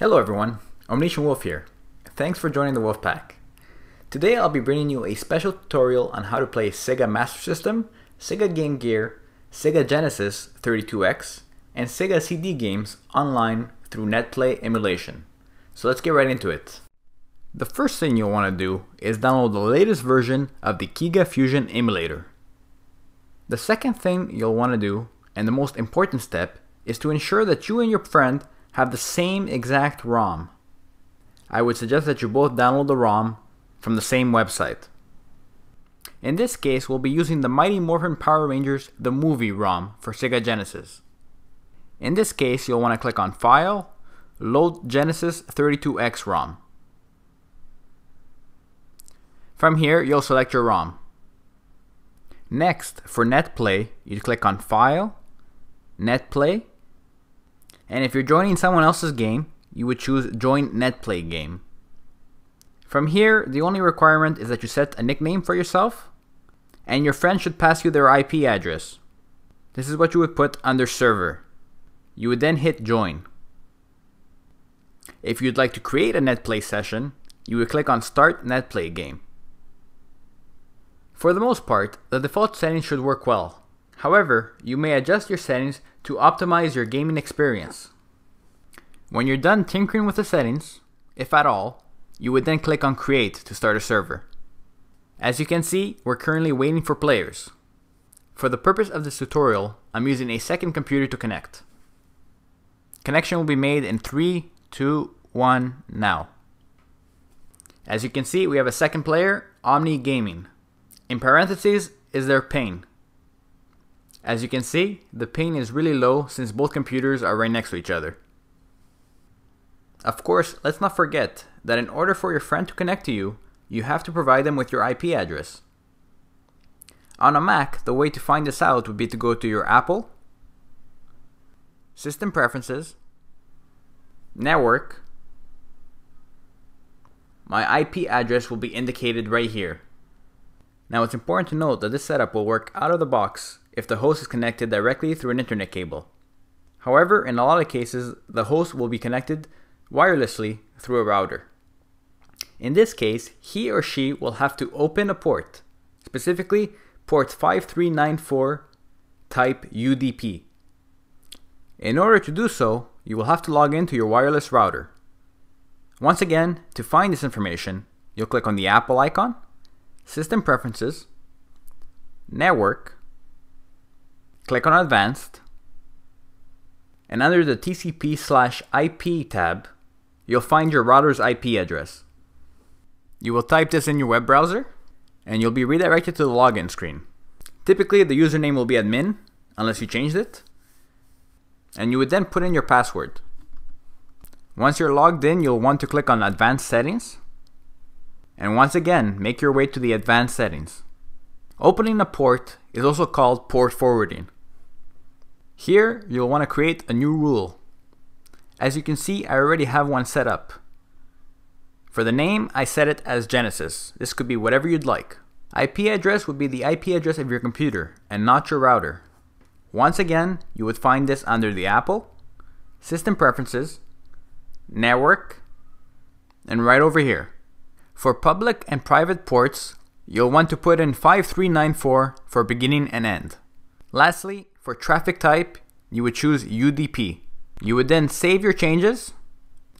Hello everyone, Omniscient Wolf here. Thanks for joining the Wolf Pack. Today I'll be bringing you a special tutorial on how to play Sega Master System, Sega Game Gear, Sega Genesis 32X, and Sega CD games online through NetPlay emulation. So let's get right into it. The first thing you'll want to do is download the latest version of the Kega Fusion emulator. The second thing you'll want to do, and the most important step, is to ensure that you and your friend have the same exact ROM. I would suggest that you both download the ROM from the same website. In this case, we'll be using the Mighty Morphin Power Rangers The Movie ROM for Sega Genesis. In this case, you'll want to click on File, Load Genesis 32X ROM. From here, you'll select your ROM. Next, for NetPlay, you click on File, NetPlay, and if you're joining someone else's game, you would choose Join NetPlay Game. From here, the only requirement is that you set a nickname for yourself, and your friend should pass you their IP address. This is what you would put under Server. You would then hit Join. If you'd like to create a NetPlay session, you would click on Start NetPlay Game. For the most part, the default settings should work well. However, you may adjust your settings to optimize your gaming experience. When you're done tinkering with the settings, if at all, you would then click on Create to start a server. As you can see, we're currently waiting for players. For the purpose of this tutorial, I'm using a second computer to connect. Connection will be made in 3, 2, 1, now. As you can see, we have a second player, Omni Gaming. In parentheses is their ping. As you can see, the ping is really low since both computers are right next to each other. Of course, let's not forget that in order for your friend to connect to you, you have to provide them with your IP address. On a Mac, the way to find this out would be to go to your Apple, System Preferences, Network. My IP address will be indicated right here. Now it's important to note that this setup will work out of the box if the host is connected directly through an internet cable. However, in a lot of cases, the host will be connected wirelessly through a router. In this case, he or she will have to open a port, specifically port 5394 type UDP. In order to do so, you will have to log into your wireless router. Once again, to find this information, you'll click on the Apple icon System Preferences, Network, click on Advanced, and under the TCP slash IP tab, you'll find your router's IP address. You will type this in your web browser, and you'll be redirected to the login screen. Typically, the username will be admin, unless you changed it, and you would then put in your password. Once you're logged in, you'll want to click on Advanced Settings, and once again, make your way to the advanced settings. Opening a port is also called port forwarding. Here, you'll want to create a new rule. As you can see, I already have one set up. For the name, I set it as Genesis. This could be whatever you'd like. IP address would be the IP address of your computer and not your router. Once again, you would find this under the Apple, System Preferences, Network, and right over here. For public and private ports, you'll want to put in 5394 for beginning and end. Lastly, for traffic type, you would choose UDP. You would then save your changes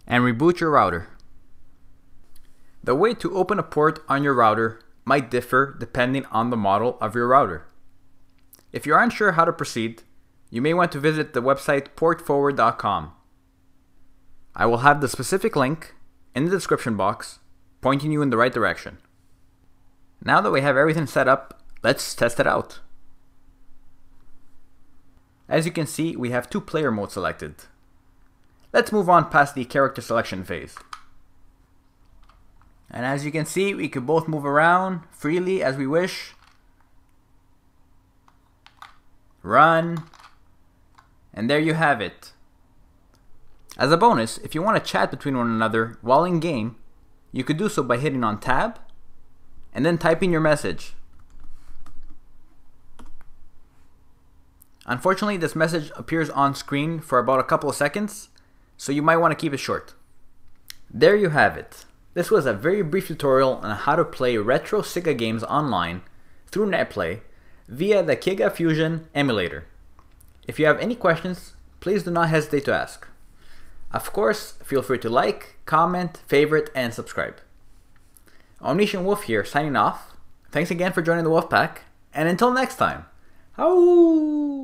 and reboot your router. The way to open a port on your router might differ depending on the model of your router. If you're unsure how to proceed, you may want to visit the website portforward.com. I will have the specific link in the description box pointing you in the right direction. Now that we have everything set up, let's test it out. As you can see, we have two player modes selected. Let's move on past the character selection phase. And as you can see, we can both move around freely as we wish. Run. And there you have it. As a bonus, if you want to chat between one another while in game, you could do so by hitting on tab and then typing your message. Unfortunately, this message appears on screen for about a couple of seconds, so you might want to keep it short. There you have it. This was a very brief tutorial on how to play retro Sega games online through NetPlay via the Kega Fusion emulator. If you have any questions, please do not hesitate to ask. Of course, feel free to like, comment, favorite, and subscribe. Omniscient Wolf here, signing off. Thanks again for joining the Wolf Pack, and until next time, Howie!